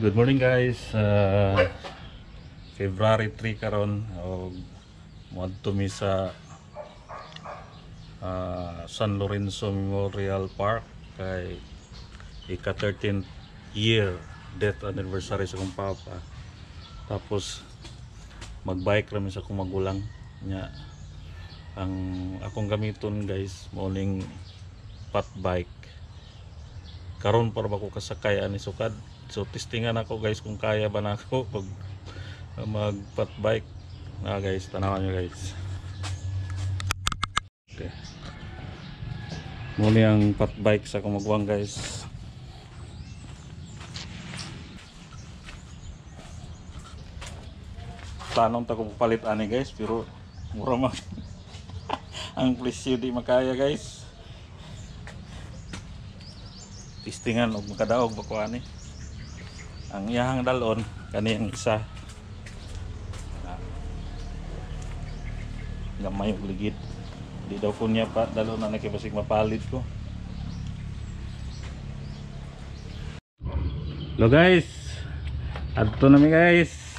Good morning guys. Uh, February 3 karon og moadto mi sa uh, San Lorenzo Memorial Park kay ika 13th year death anniversary sa akong papa. Tapos magbike rami sa akong magulang nya ang akong gamiton guys morning pat bike karon para ba ko kasakay ani sukad so testingan ako guys kung kaya ba na ako pag mag pat bike. Na guys tanawan nyo guys. Okay. muli ang pat bike sa kumagwang guys. Tanong ta kung palit ani guys pero mura mag ang presyo di makaya guys. Tistingan og makadaog ba ko ani ang iyahang dalon kani ang isa. Gamay og ligid. Di daw ko niya pa dalon na nakibasig mapalit ko. Hello guys. Adto na mi guys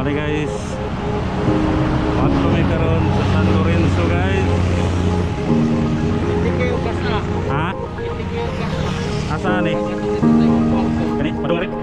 Okay guys. Pat kami karon sa San Lorenzo guys. Hindi kayo basta. Ha? Hindi kayo basta. Asa ni? Kani padung rin.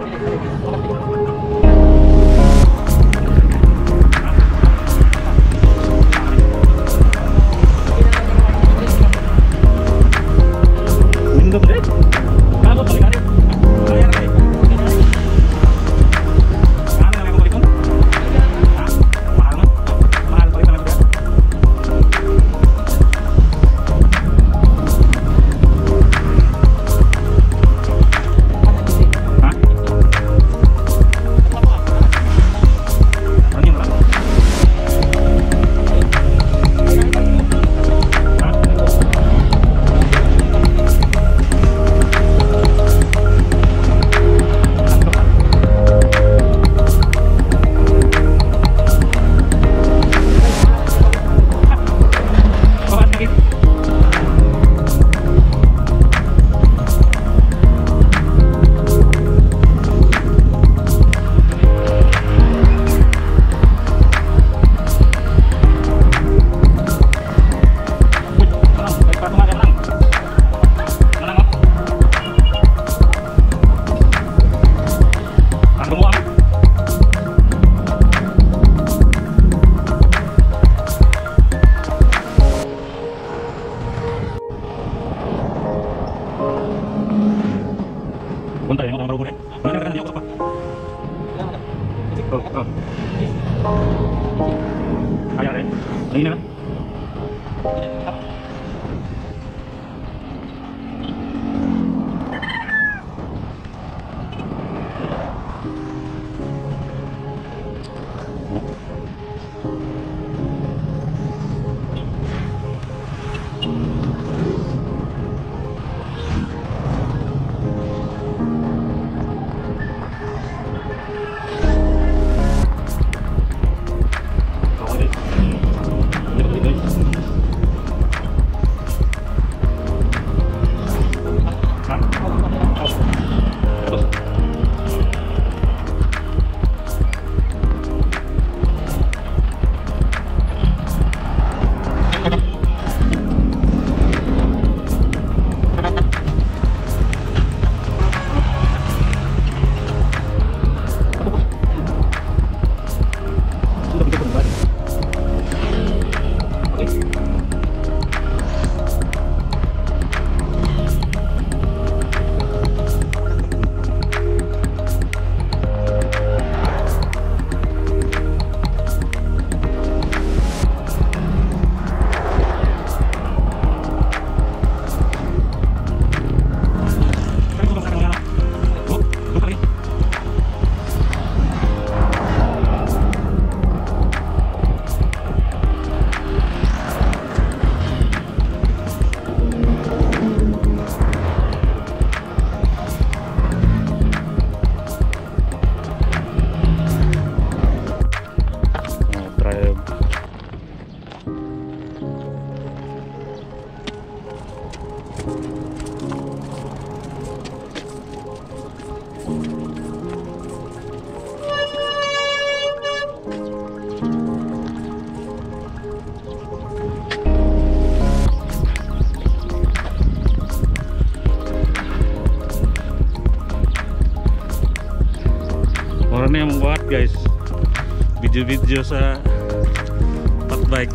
Oh, oh. Ayah, eh. Ini yang buat guys video-video sa pat bike.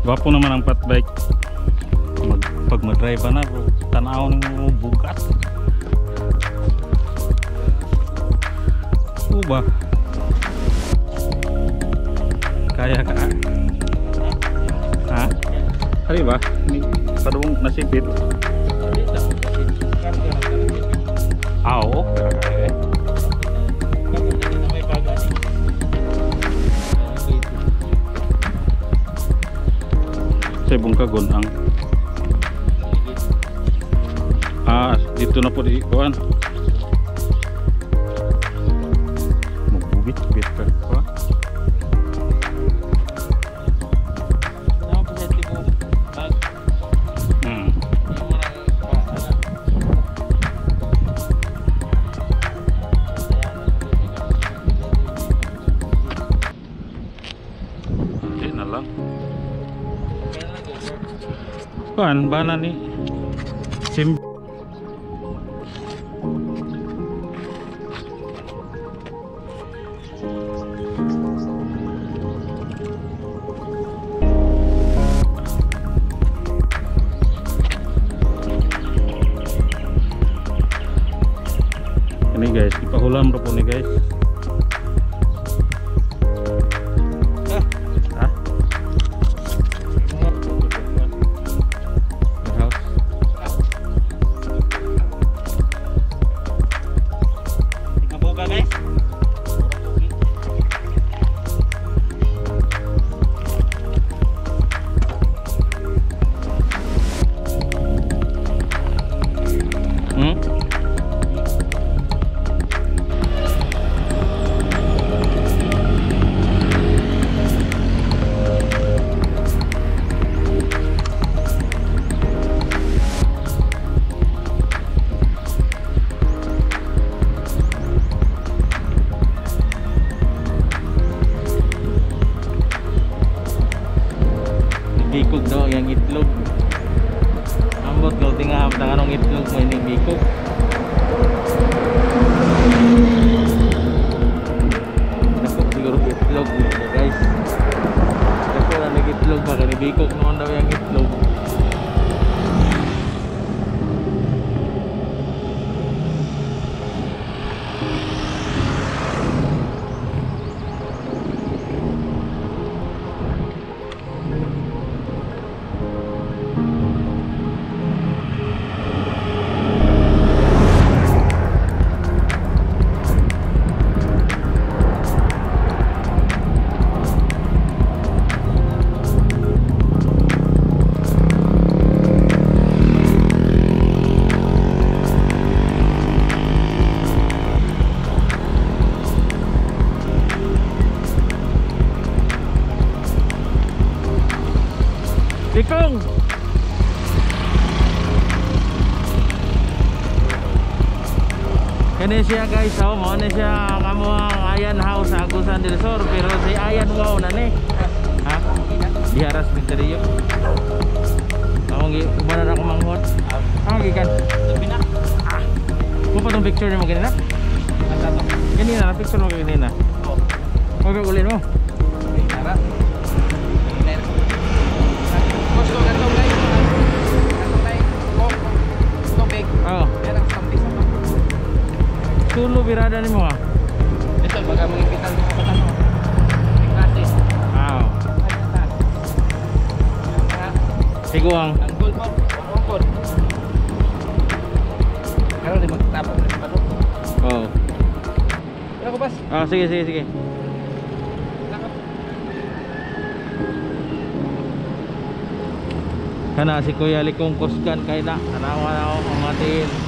Gwapo naman ang pat bike. Mag, pag mag-drive na tanaw ng bugat. Oo ba? Kaya ka? Ha? Hari ba? Ni padung nasipit. Ah, oo. Kaya. Sa ibong Ah, dito na po di kuan. Magbubit-bit ka Kuan, bana ni tinga ang anong itlog mo ini bikog. Dako siguro itlog nito guys. Dako na nag-itlog ba kani bikog naman daw yung itlog. Bikong! Kani siya guys, oh, mo na siya kamo ang Ayan House sa Agusan del Sur pero si Ayan wow na ni. Ha? Diharas min tadi yo. Ako gi kumanan ako manghot. Ako gikan. Bina. Ah. Mo pa tong picture mo kanina? Asa to? Kanina na picture mo kanina. Oh. Okay, ulin mo. Tara. Oh, Meron sa pisa pa. tulo birada nimo ah. Ito baga mga ipitan ko sa tanong. May klase. Ah. Tiguang. Ang goal mo, ang goal. Karon di magtapon na pa doon. Oh. Pero ko bas. Ah, sige sige sige. Kana si Kuya Likong Kuskan kay na. Anawa na ako mga tiin.